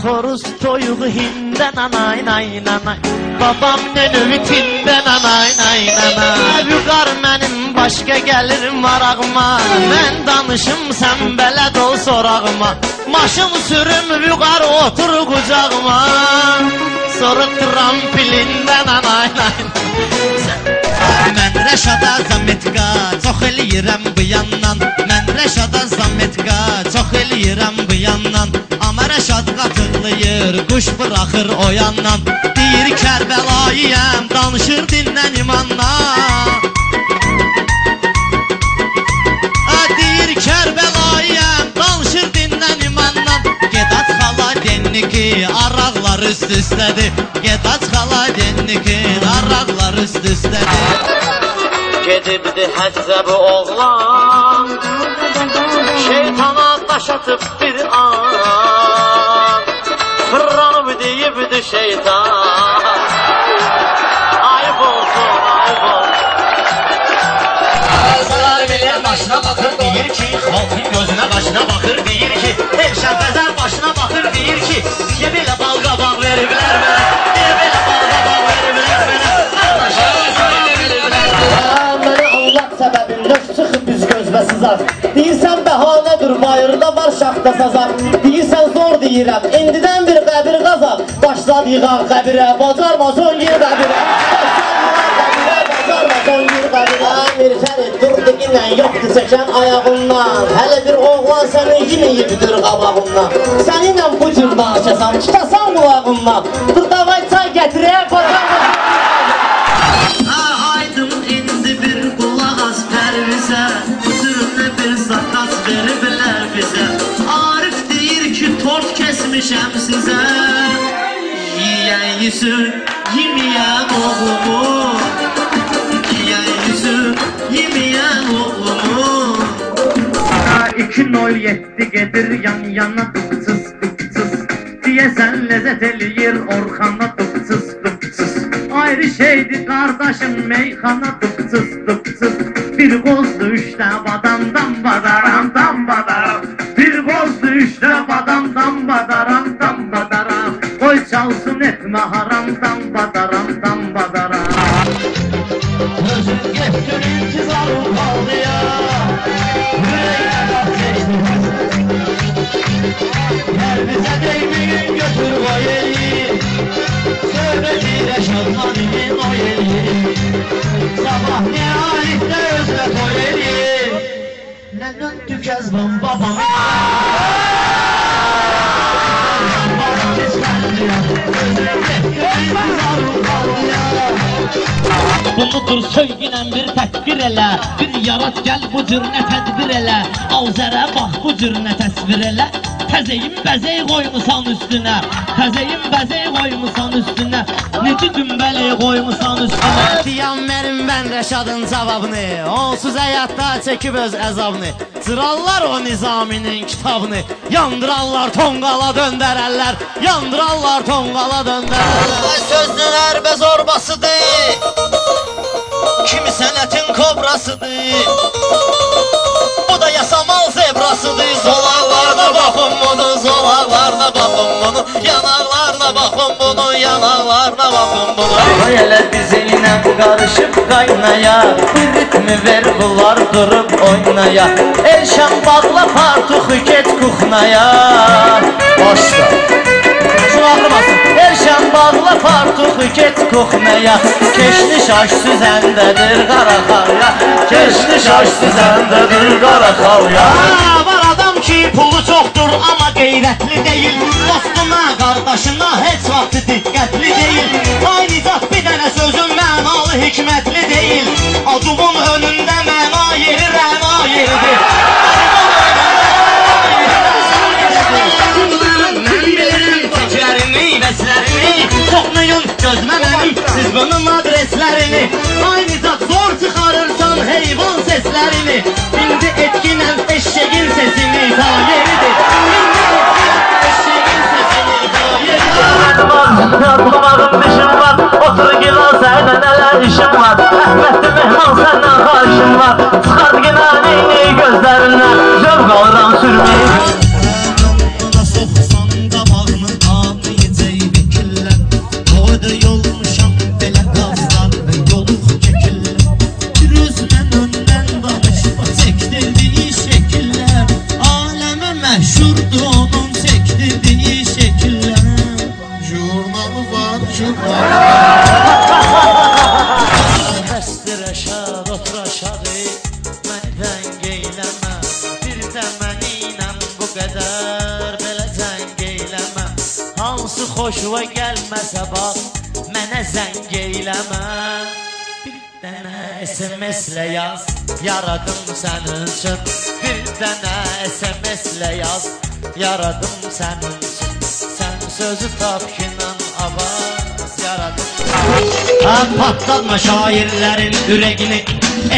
xoruz toyuğu hində nanay nay nanay Babam növütində nanay nay nanay Vüqar mənim başqa gəlir marağıma Mən danışım sən bələd ol sorağıma. Maşın sürüm vüqar otur qucağıma. Sonra tramplində nanay nay Mən Rəşada Zametka çox eləyirəm bu yandan. Mən Rəşada Zametka qatırlayır, quş buraxır o yandan. Deyir Kərbəlayiyəm, danışır dinlən imandan A, Deyir Kərbəlayiyəm, danışır dinlən imandan Gedat xala denni ki, araqlar üst üstədir. Gedat xala denni ki, araqlar üst üstədir. Gedibdi həccə bu oğlan. Şeytana daş atıb bir an Fırlanıb deyibdi şeytan Ayıb olsun, ayıb olsun Ağızlar bilir başına bakır deyir ki Halkın gözüne başına bakır deyir ki Ev şəfəzər başına bakır deyir ki Niye belə bal qabaq veriblər mənə Niye belə bal qabaq veriblər mənə Mənə anlat səbəbin Növ çıxıb biz gözbə sızaq Deyirsən bəhanədir bayırda var şaxta sazaq. Deyirsən zor deyirəm indidən bir qəbir qazaq Başlad yığaq qəbirə bacarma son yer qəbirə. Mirçəli durdu inlə yoxdur çəkən ayağından. Hələ bir oğlan səni yenə yedidir qabağından. Səninlə bu cür danışasam tutasan qulağından. Dur Yetişem size Yiyen yüzü Yemeyen oğlumu. Yiyen yüzü Yemeyen oğlumu. Ara iki nol yetti gedir yan yana Dıpsız dıpsız Diye sen lezzet eliyir Orkana dıpsız dıpsız Ayrı şeydi kardeşim Meyhana dıpsız dıpsız Bir bozdu işte badamdan badara yazdı işte badam dam badaram dam badaram Koy çalsın etme haram dam badaram dam badaram Özün getirin kızarım kaldı ya Yüreğine bak geçmez Gel bize değmeyin götür o yeri Söhbetiyle şanlanın o yeri Sabah ne Senin tükezmem babam. Bunudur söygünən bir təkbir elə Bir yarat gəl bu cür nə tədbir elə Avzərə bax bu cür nə təsvir elə Təzəyin bəzək qoymusan üstünə Təzəyin bəzək qoymusan üstünə Necə dümbələk qoymusan üstünə Deyəm verin mən Rəşadın cavabını Onsuz həyatda çəkib öz əzabını Cırarlar o nizaminin kitabını Yandırarlar tonqala döndərərlər Yandırarlar tonqala döndərərlər Sözün ərbə zorbasıdır. Kimi sənətin kobrasıdır. Bu da yasamal zebrasıdır. Zolaqlarına baxın Yanaklarına bakın bunun yanaklarına bakın bunun. Hayal'e diziline karışıp kaynaya Bir ritmi ver bunlar durup oynaya. Elşen bağla partuhu get kuhnaya. Başla. Şunaklı basın Elşen bağla partuhu get kuhnaya. Keşni şaş süzendedir kara karya Keşni şaş süzendedir kara karya Var adam ki pulu çoktur ama qeyrətli deyil Dostuna, qardaşına heç vaxt diqqətli deyil Aynı zat bir dənə sözün mənalı hikmətli deyil Adımın önündə məna yeri rəna yeridir Toxmayın gözmə mənim siz bunun adreslərini Aynı zat zor çıxarırsan heyvan seslərini İndi etkinən eşeğin sesini ta yeridir Xoşuma gəlməsə bax Mənə zəng eyləmə Bir dənə SMS-lə yaz Yaradım sənin üçün Bir dənə SMS-lə yaz Yaradım sənin üçün Sən sözü tap ki, mən avaz yaradım. Ha patlatma şairlərin ürəyini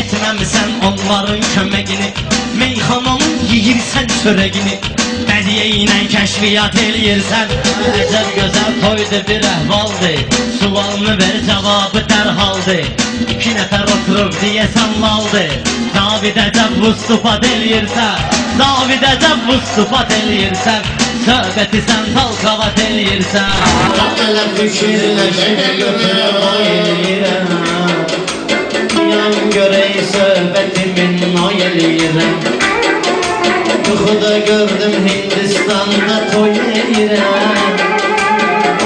Etməmisən onların köməyini Meyxananın yeyirsən çörəyini İlə kəşfiyyat eləyirsən Əcəb gözəl toydu bir əhvaldır Sualını ver cavabı dərhaldır İki nəfər oturub deyəsən laldır David əcəb vustufat eləyirsən David əcəb vustufat eləyirsən Söhbəti sən talqavat eləyirsən Elə fikirləşib götürüb eləyirəm Yan görək söhbətimin ay eləyirəm Uykuda gördüm Hindistan'da toy eğire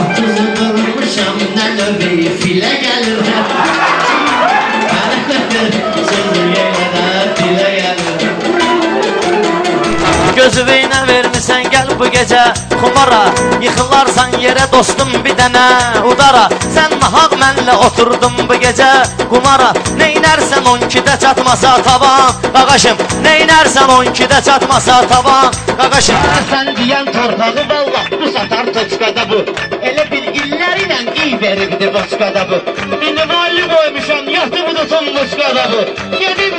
Otuzu durmuşam ne lövi file gelir. Sözü yere file Gözü bu gecə xumara Yıxılarsan yerə dostum bir dənə udara Sən nahaq mənlə oturdun bu gecə qumara Neynərsən 12-də çatmasa tavan Qaqaşım Neynərsən 12-də çatmasa tavan Qaqaşım. Sən deyən torpağı vallah bu satar toçkada bu. Elə bir illər ilə iy veribdi boçkada bu. İnvali qoymuşam yatıb tutun boçkada bu. Gedib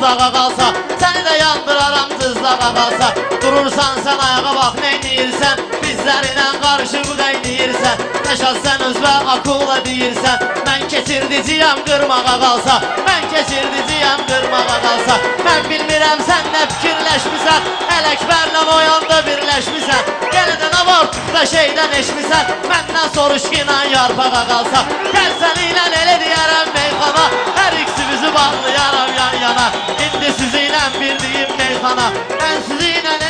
cızdağa qalsa Səni də yandıraram cızdağa qalsa. Durursan sən ayağa bax neyniyirsən Bizlərinə qarşı bu qaynayırsən Rəşad sən özbə akula deyirsən? Mən keçirdiciyəm qırmağa qalsa Mən keçirdiciyəm qırmağa qalsa. Mən bilmirəm sən nə fikirləşmisən Ələkbərlə oyanda birləşmisən. Yenə də nə var da şeydən eşmisən? Məndən soruş inan yarpağa qalsa. Gəl səninlə elə deyərəm meyxana? Hər ikimizi bağlayaram yan meyhana Şimdi sizinle bildiğim meyhana Ben sizinle